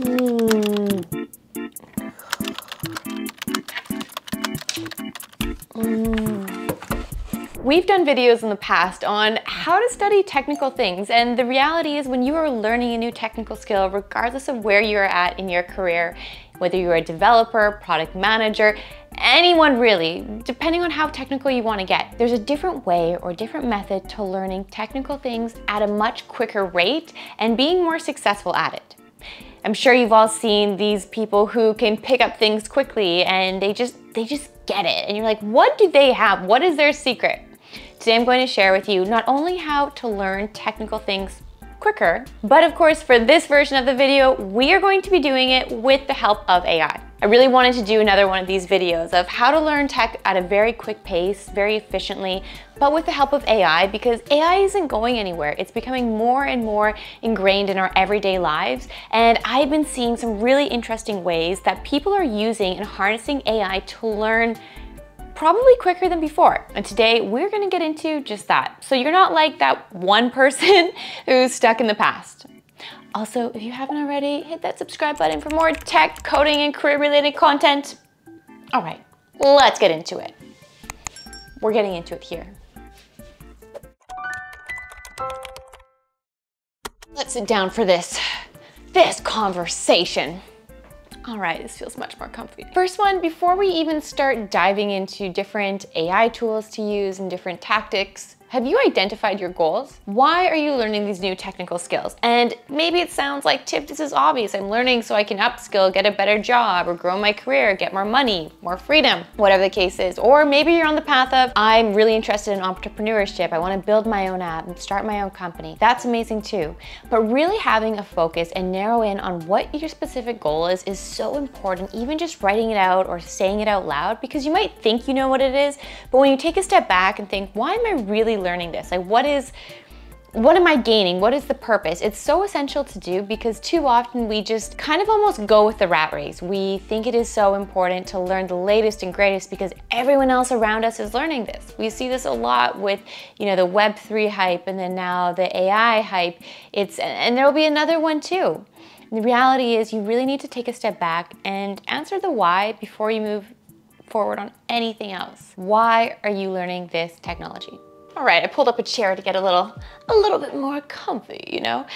Mm. Mm. We've done videos in the past on how to study technical things and the reality is when you are learning a new technical skill, regardless of where you're at in your career, whether you're a developer, product manager, anyone really, depending on how technical you want to get. There's a different way or different method to learning technical things at a much quicker rate and being more successful at it. I'm sure you've all seen these people who can pick up things quickly and they just they just get it. And you're like, what do they have? What is their secret? Today I'm going to share with you not only how to learn technical things quicker, but of course for this version of the video, we are going to be doing it with the help of AI. I really wanted to do another one of these videos of how to learn tech at a very quick pace, very efficiently, but with the help of AI because AI isn't going anywhere. It's becoming more and more ingrained in our everyday lives. And I've been seeing some really interesting ways that people are using and harnessing AI to learn probably quicker than before. And today we're gonna get into just that. So you're not like that one person who's stuck in the past. Also, if you haven't already, hit that subscribe button for more tech, coding, and career related content. All right, let's get into it. We're getting into it here. Let's sit down for this, this conversation. All right, this feels much more comfy. First one, before we even start diving into different AI tools to use and different tactics, have you identified your goals? Why are you learning these new technical skills? And maybe it sounds like, Tiff, this is obvious. I'm learning so I can upskill, get a better job, or grow my career, get more money, more freedom, whatever the case is. Or maybe you're on the path of, I'm really interested in entrepreneurship. I wanna build my own app and start my own company. That's amazing too. But really having a focus and narrow in on what your specific goal is is so important, even just writing it out or saying it out loud, because you might think you know what it is, but when you take a step back and think, why am I really learning this? Like what is, what am I gaining? What is the purpose? It's so essential to do because too often we just kind of almost go with the rat race. We think it is so important to learn the latest and greatest because everyone else around us is learning this. We see this a lot with, you know, the Web3 hype and then now the AI hype. It's, and there will be another one too. The reality is you really need to take a step back and answer the why before you move forward on anything else. Why are you learning this technology? All right, I pulled up a chair to get a little, a little bit more comfy, you know?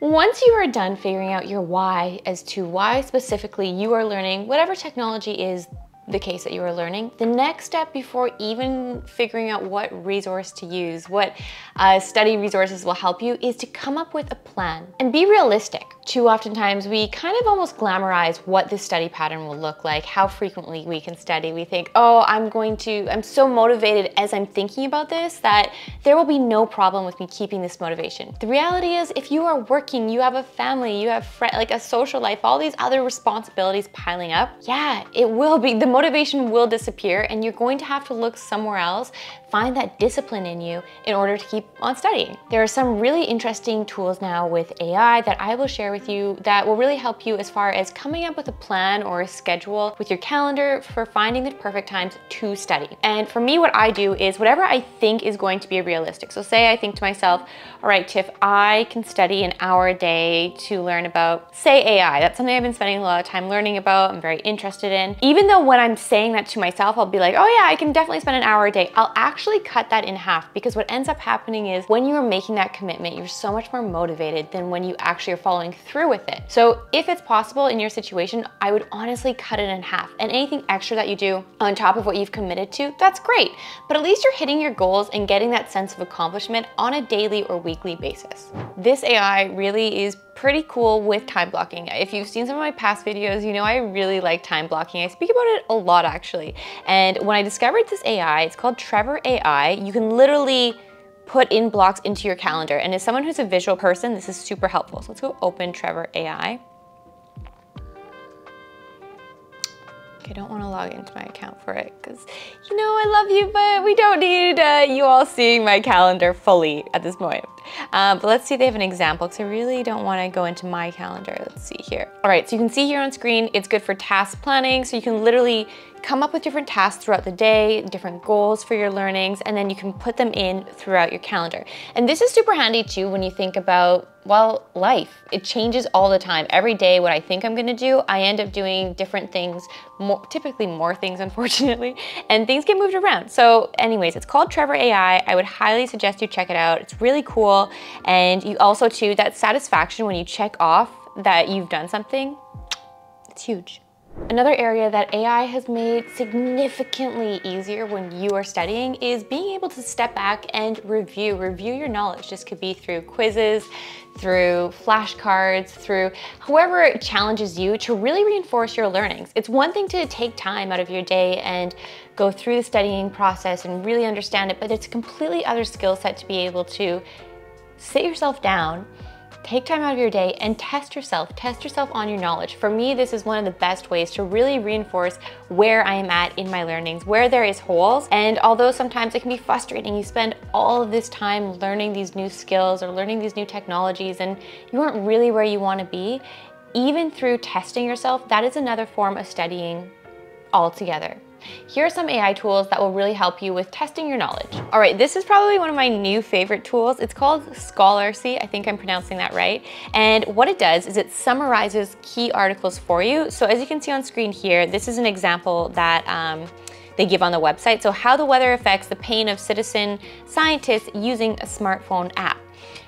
Once you are done figuring out your why as to why specifically you are learning whatever technology is the case that you are learning. The next step before even figuring out what resource to use, what uh, study resources will help you is to come up with a plan and be realistic. Too oftentimes we kind of almost glamorize what this study pattern will look like, how frequently we can study. We think, oh, I'm going to, I'm so motivated as I'm thinking about this that there will be no problem with me keeping this motivation. The reality is if you are working, you have a family, you have like a social life, all these other responsibilities piling up, yeah, it will be, the motivation will disappear and you're going to have to look somewhere else, find that discipline in you in order to keep on studying. There are some really interesting tools now with AI that I will share with you that will really help you as far as coming up with a plan or a schedule with your calendar for finding the perfect times to study. And for me, what I do is whatever I think is going to be realistic. So say I think to myself, all right, Tiff, I can study an hour a day to learn about, say AI. That's something I've been spending a lot of time learning about, I'm very interested in. Even though when I'm saying that to myself, I'll be like, oh yeah, I can definitely spend an hour a day. I'll actually cut that in half because what ends up happening is when you are making that commitment, you're so much more motivated than when you actually are following through with it. So if it's possible in your situation, I would honestly cut it in half and anything extra that you do on top of what you've committed to, that's great. But at least you're hitting your goals and getting that sense of accomplishment on a daily or weekly basis. This AI really is pretty cool with time blocking. If you've seen some of my past videos, you know I really like time blocking. I speak about it a lot actually. And when I discovered this AI, it's called Trevor AI, you can literally put in blocks into your calendar. And as someone who's a visual person, this is super helpful. So let's go open Trevor AI. I don't want to log into my account for it because, you know, I love you, but we don't need uh, you all seeing my calendar fully at this point. Uh, but let's see they have an example because I really don't want to go into my calendar. Let's see here. All right, so you can see here on screen, it's good for task planning. So you can literally come up with different tasks throughout the day, different goals for your learnings, and then you can put them in throughout your calendar. And this is super handy too when you think about, well, life. It changes all the time. Every day, what I think I'm gonna do, I end up doing different things, more, typically more things, unfortunately, and things get moved around. So anyways, it's called Trevor AI. I would highly suggest you check it out. It's really cool. And you also too, that satisfaction when you check off that you've done something, it's huge. Another area that AI has made significantly easier when you are studying is being able to step back and review, review your knowledge. This could be through quizzes, through flashcards, through however challenges you to really reinforce your learnings. It's one thing to take time out of your day and go through the studying process and really understand it, but it's a completely other skill set to be able to sit yourself down take time out of your day and test yourself, test yourself on your knowledge. For me, this is one of the best ways to really reinforce where I am at in my learnings, where there is holes. And although sometimes it can be frustrating, you spend all of this time learning these new skills or learning these new technologies and you aren't really where you wanna be, even through testing yourself, that is another form of studying altogether. Here are some AI tools that will really help you with testing your knowledge. All right, this is probably one of my new favorite tools. It's called Scholarcy. I think I'm pronouncing that right. And what it does is it summarizes key articles for you. So as you can see on screen here, this is an example that um, they give on the website. So how the weather affects the pain of citizen scientists using a smartphone app.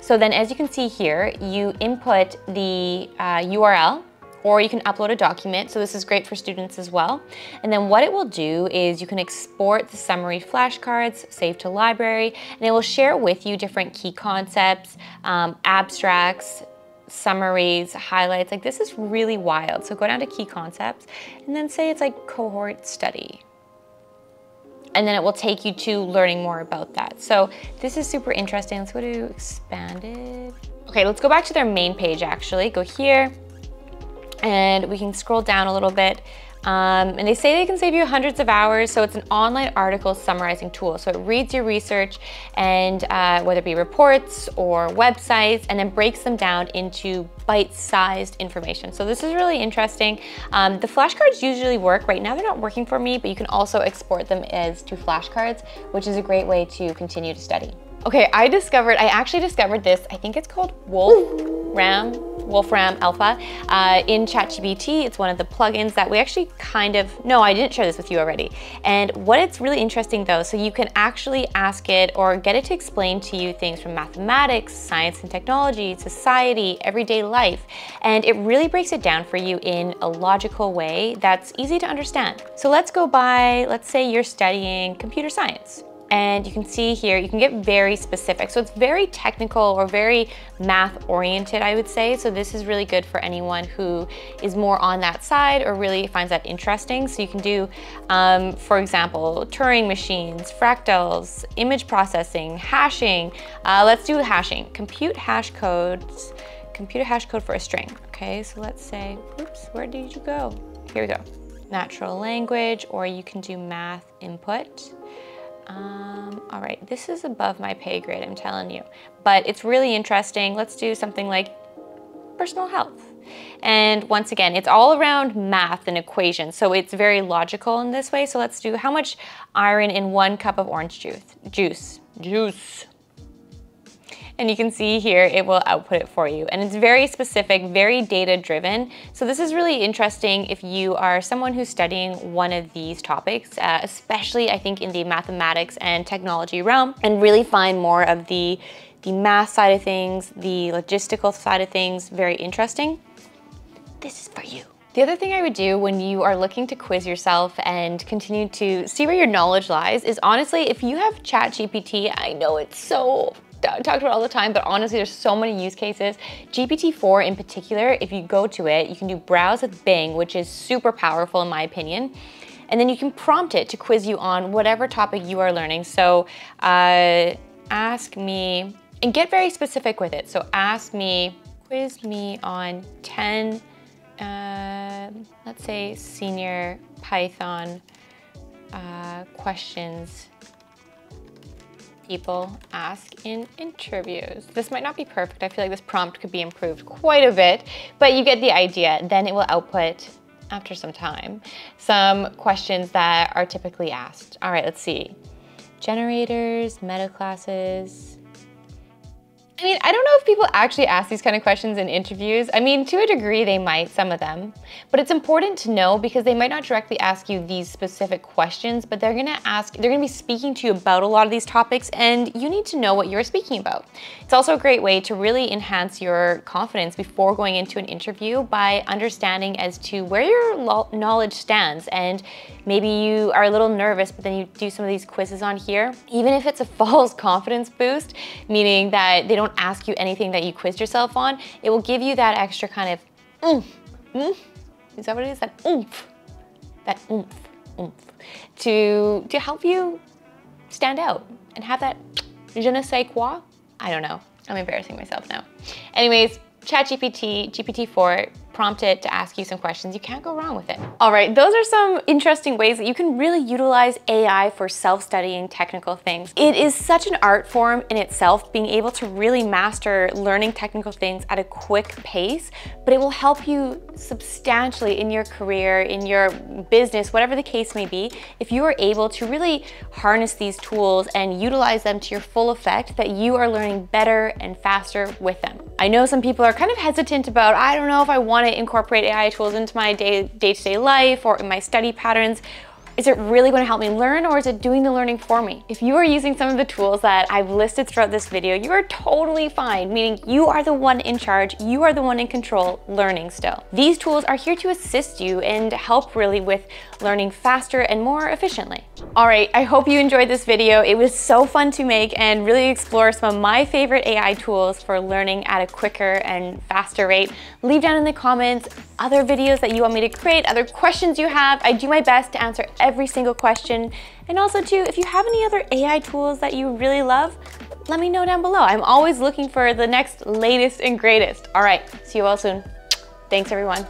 So then as you can see here, you input the uh, URL or you can upload a document. So this is great for students as well. And then what it will do is you can export the summary flashcards, save to library, and it will share with you different key concepts, um, abstracts, summaries, highlights. Like this is really wild. So go down to key concepts and then say it's like cohort study. And then it will take you to learning more about that. So this is super interesting. Let's go to expanded. Okay, let's go back to their main page actually. Go here, and we can scroll down a little bit. Um, and they say they can save you hundreds of hours, so it's an online article summarizing tool. So it reads your research and uh, whether it be reports or websites, and then breaks them down into bite-sized information. So this is really interesting. Um, the flashcards usually work. Right now they're not working for me, but you can also export them as to flashcards, which is a great way to continue to study. Okay, I discovered, I actually discovered this, I think it's called Wolfram, Wolfram Alpha uh, in ChatGPT. It's one of the plugins that we actually kind of, no, I didn't share this with you already. And what it's really interesting though, so you can actually ask it or get it to explain to you things from mathematics, science and technology, society, everyday life. And it really breaks it down for you in a logical way that's easy to understand. So let's go by, let's say you're studying computer science and you can see here, you can get very specific. So it's very technical or very math oriented, I would say. So this is really good for anyone who is more on that side or really finds that interesting. So you can do, um, for example, Turing machines, fractals, image processing, hashing. Uh, let's do hashing. Compute hash codes, compute a hash code for a string. Okay, so let's say, oops, where did you go? Here we go. Natural language, or you can do math input. Um, all right, this is above my pay grade, I'm telling you. But it's really interesting. Let's do something like personal health. And once again, it's all around math and equations, so it's very logical in this way. So let's do how much iron in one cup of orange juice. Juice. Juice and you can see here it will output it for you. And it's very specific, very data driven. So this is really interesting if you are someone who's studying one of these topics, uh, especially I think in the mathematics and technology realm, and really find more of the, the math side of things, the logistical side of things very interesting. This is for you. The other thing I would do when you are looking to quiz yourself and continue to see where your knowledge lies is honestly, if you have ChatGPT, I know it's so talked about all the time, but honestly, there's so many use cases. GPT-4 in particular, if you go to it, you can do browse with Bing, which is super powerful in my opinion. And then you can prompt it to quiz you on whatever topic you are learning. So uh, ask me, and get very specific with it. So ask me, quiz me on 10, uh, let's say senior Python uh, questions people ask in interviews. This might not be perfect. I feel like this prompt could be improved quite a bit, but you get the idea. Then it will output after some time, some questions that are typically asked. All right, let's see. Generators, meta classes, I mean, I don't know if people actually ask these kind of questions in interviews. I mean, to a degree, they might, some of them. But it's important to know because they might not directly ask you these specific questions, but they're gonna ask, they're gonna be speaking to you about a lot of these topics and you need to know what you're speaking about. It's also a great way to really enhance your confidence before going into an interview by understanding as to where your knowledge stands. And maybe you are a little nervous, but then you do some of these quizzes on here. Even if it's a false confidence boost, meaning that they don't ask you anything that you quizzed yourself on, it will give you that extra kind of oomph, oomph. Is that what it is? That oomph, that oomph, oomph, to, to help you stand out and have that je ne sais quoi. I don't know. I'm embarrassing myself now. Anyways, ChatGPT, GPT-4, prompt it to ask you some questions. You can't go wrong with it. All right, those are some interesting ways that you can really utilize AI for self-studying technical things. It is such an art form in itself, being able to really master learning technical things at a quick pace, but it will help you substantially in your career, in your business, whatever the case may be, if you are able to really harness these tools and utilize them to your full effect, that you are learning better and faster with them. I know some people are kind of hesitant about, I don't know if I want to incorporate AI tools into my day-to-day -day life or in my study patterns is it really going to help me learn or is it doing the learning for me? If you are using some of the tools that I've listed throughout this video, you are totally fine, meaning you are the one in charge, you are the one in control, learning still. These tools are here to assist you and help really with learning faster and more efficiently. All right, I hope you enjoyed this video. It was so fun to make and really explore some of my favorite AI tools for learning at a quicker and faster rate. Leave down in the comments other videos that you want me to create, other questions you have. I do my best to answer every single question. And also too, if you have any other AI tools that you really love, let me know down below. I'm always looking for the next latest and greatest. All right, see you all soon. Thanks everyone.